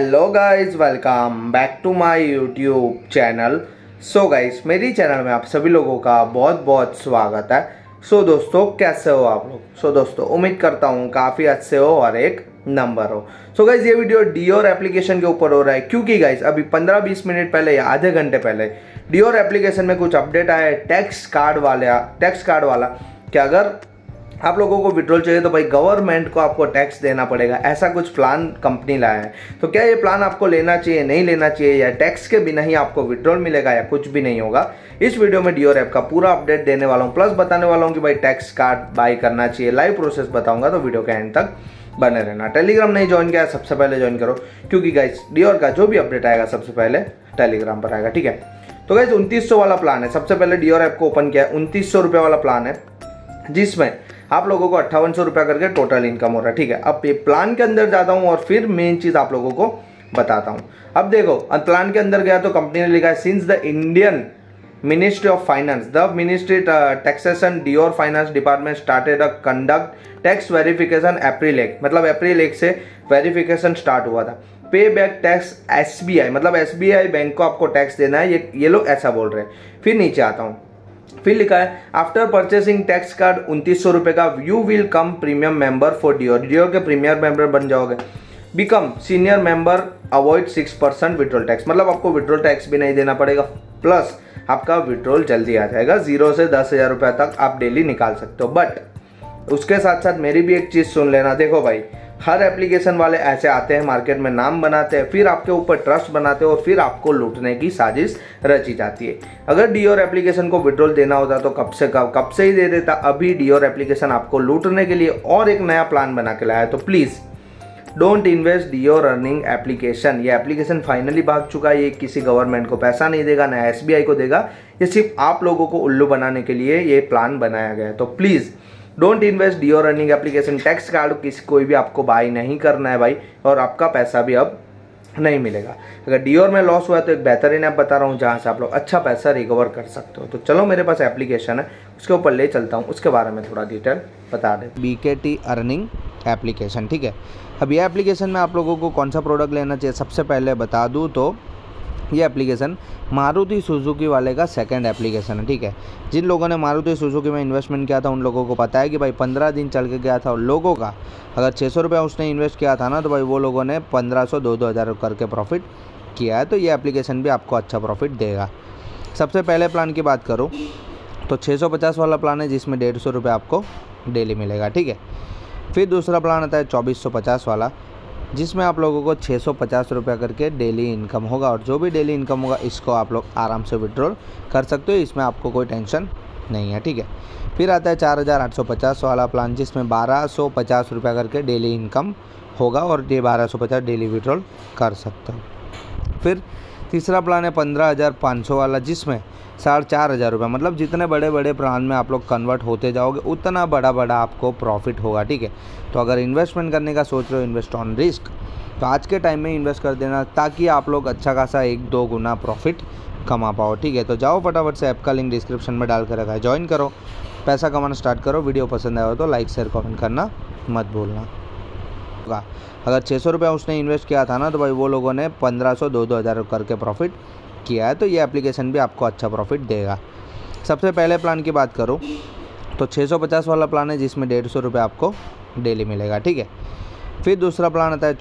Hello guys welcome back to my YouTube channel so guys मेरी channel में आप सभी लोगों का बहुत बहुत स्वागत है। सो so, दोस्तों कैसे हो आप लोग? सो so, दोस्तों उम्मीद करता हूँ काफ़ी अच्छे हो और एक नंबर हो। सो so, गाइज़ ये वीडियो डियोर एप्लीकेशन के ऊपर हो रहा है क्योंकि गाइज़ अभी 15-20 मिनट पहले या आधे घंटे पहले डियोर एप्लीकेशन में कुछ अपडेट आया है। टैक्स कार्ड वाले टैक्स कार्ड वाला। कि अगर आप लोगों को विड्रॉल चाहिए तो भाई गवर्नमेंट को आपको टैक्स देना पड़ेगा। ऐसा कुछ प्लान कंपनी लाया है। तो क्या ये प्लान आपको लेना चाहिए, नहीं लेना चाहिए, या टैक्स के बिना ही आपको विड्रॉल मिलेगा या कुछ भी नहीं होगा? इस वीडियो में डियोर ऐप का पूरा अपडेट देने वाला हूँ। प्लस बताने वाला हूँ कि भाई टैक्स कार्ड बाई करना चाहिए। लाइव प्रोसेस बताऊँगा तो वीडियो के एंड तक बने रहना। टेलीग्राम नहीं ज्वाइन किया सबसे पहले ज्वाइन करो। क्योंकि गाइस डियोर का जो भी अपडेट आएगा, सबसे पहले टेलीग्राम पर आएगा, ठीक है? तो गाइज़ उनतीस वाला प्लान है। सबसे पहले डियोर ऐप को ओपन किया है। उनतीस वाला प्लान है, जिसमें आप लोगों को अट्ठावन सौ रुपया करके टोटल इनकम हो रहा है, ठीक है? अब ये प्लान के अंदर जाता हूँ और फिर मेन चीज़ आप लोगों को बताता हूँ। अब देखो प्लान के अंदर गया तो कंपनी ने लिखा है since the Indian ministry of finance the ministry taxation Dior finance department started a conduct tax verification April एक. मतलब अप्रैल एक से वेरिफिकेशन स्टार्ट हुआ था। पे बैक टैक्स एसबीआई मतलब एसबीआई बैंक को आपको टैक्स देना है, ये ये लोग ऐसा बोल रहे हैं। फिर नीचे आता हूँ। फिर लिखा है आफ्टर परचेसिंग टैक्स कार्ड उनतीस सौ रुपए का you will come premium member for Dior Dior के प्रीमियर मेंबर बन जाओगे। Become senior member avoid six percent withdrawal tax मतलब आपको विड्रोल टैक्स भी नहीं देना पड़ेगा। प्लस आपका विड्रोल जल्दी आ जाएगा। ज़ीरो से दस हज़ार रुपया तक आप डेली निकाल सकते हो। बट उसके साथ साथ मेरी भी एक चीज़ सुन लेना। देखो भाई हर एप्लीकेशन वाले ऐसे आते हैं मार्केट में नाम बनाते हैं, फिर आपके ऊपर ट्रस्ट बनाते हैं और फिर आपको लूटने की साजिश रची जाती है। अगर डीओर एप्लीकेशन को विड्रॉल देना होता तो कब से कब कब से ही दे देता। अभी डीओर एप्लीकेशन आपको लूटने के लिए और एक नया प्लान बना के लाया तो please don't invest the Dior earning application ये एप्लीकेशन फाइनली भाग चुका है, ये किसी गवर्नमेंट को पैसा नहीं देगा, ना एस को देगा। ये सिर्फ़ आप लोगों को उल्लू बनाने के लिए ये प्लान बनाया गया है तो please don't invest Dior running application tax card किसी कोई भी आपको बाई नहीं करना है भाई, और आपका पैसा भी अब नहीं मिलेगा। अगर डियोर में लॉस हुआ है तो एक बेहतरीन ऐप बता रहा हूँ जहाँ से आप लोग अच्छा पैसा रिकवर कर सकते हो। तो चलो मेरे पास एप्लीकेशन है, उसके ऊपर ले चलता हूँ, उसके बारे में थोड़ा डिटेल बता दें बी के टी अर्निंग एप्लीकेशन ठीक है? अब ये एप्लीकेशन में आप लोगों को कौन सा प्रोडक्ट लेना चाहिए? सबसे पहले बता दूँ तो ये एप्लीकेशन मारुति सुजुकी वाले का सेकंड एप्लीकेशन है, ठीक है? जिन लोगों ने मारुति सुजुकी में इन्वेस्टमेंट किया था, उन लोगों को पता है कि भाई पंद्रह दिन चल के गया था उन लोगों का अगर छः सौ रुपया उसने इन्वेस्ट किया था ना तो भाई वो लोगों ने पंद्रह सौ, दो दो हज़ार करके प्रॉफिट किया है तो ये एप्लीकेशन भी आपको अच्छा प्रॉफिट देगा। सबसे पहले प्लान की बात करूँ तो छः सौ पचास वाला प्लान है, जिसमें डेढ़ सौ रुपये आपको डेली मिलेगा, ठीक है? फिर दूसरा प्लान आता है, चौबीस सौ पचास वाला। जिसमें आप लोगों को छः सौ पचास रुपया करके डेली इनकम होगा और जो भी डेली इनकम होगा, इसको आप लोग आराम से विड्रॉल कर सकते हो। इसमें आपको कोई टेंशन नहीं है, ठीक है? फिर आता है चार हज़ार आठ सौ पचास वाला प्लान जिसमें बारह सौ पचास रुपया करके डेली इनकम होगा और ये बारह सौ पचास डेली विड्रॉल कर सकते हो। फिर तीसरा प्लान है पंद्रह हज़ार पाँच सौ वाला, जिसमें साढ़े चार हज़ार रुपये मतलब जितने बड़े बड़े प्लान में आप लोग कन्वर्ट होते जाओगे, उतना बड़ा बड़ा आपको प्रॉफिट होगा, ठीक है? तो अगर इन्वेस्टमेंट करने का सोच रहे हो इन्वेस्ट ऑन रिस्क तो आज के टाइम में इन्वेस्ट कर देना, ताकि आप लोग अच्छा खासा एक दो गुना प्रॉफिट कमा पाओ, ठीक है? तो जाओ फटाफट से ऐप का लिंक डिस्क्रिप्शन में डाल कर रखा है ज्वाइन करो, पैसा कमाना स्टार्ट करो वीडियो पसंद आया हो तो लाइक शेयर कमेंट करना मत भूलना। अगर छः सौ रुपया उसने इन्वेस्ट किया था ना तो भाई वो लोगों ने पंद्रह सौ, दो दो हज़ार करके प्रॉफिट किया है तो ये एप्लीकेशन भी आपको अच्छा प्रॉफिट देगा। सबसे पहले प्लान की बात करूँ तो 650 वाला प्लान है जिसमें डेढ़ सौ रुपये आपको डेली मिलेगा, ठीक है? फिर दूसरा प्लान आता है